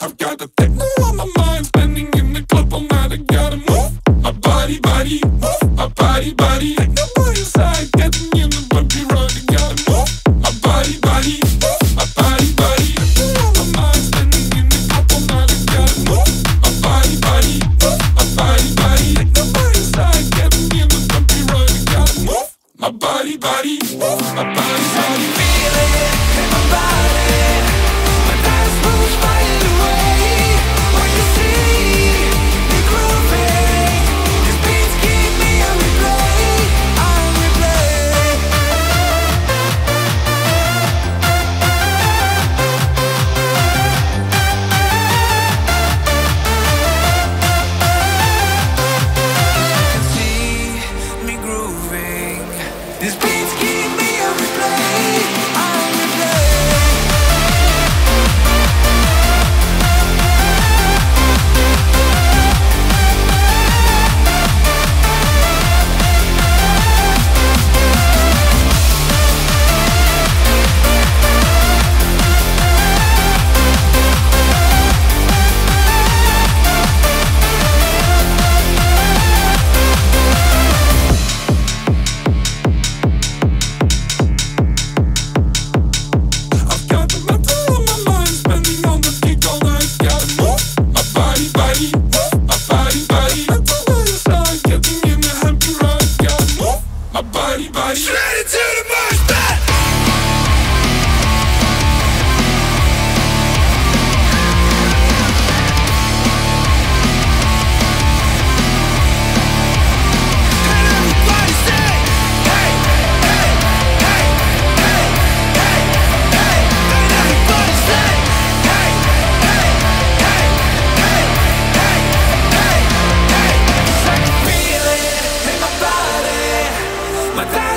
I've got the techno on my mind, standing in the club all night. I gotta move my body, body, move my body, body. Take the boy inside, getting in the bumpy ride. I gotta move my body, body, move my body, body. Techno on my mind, standing in the club all night. I gotta move my body, body, move my body, body. Take the boy inside, getting in the bumpy ride. I gotta move my body, body, move my body, body. Feel it in my body. My dance moves fade body, a body, body. but that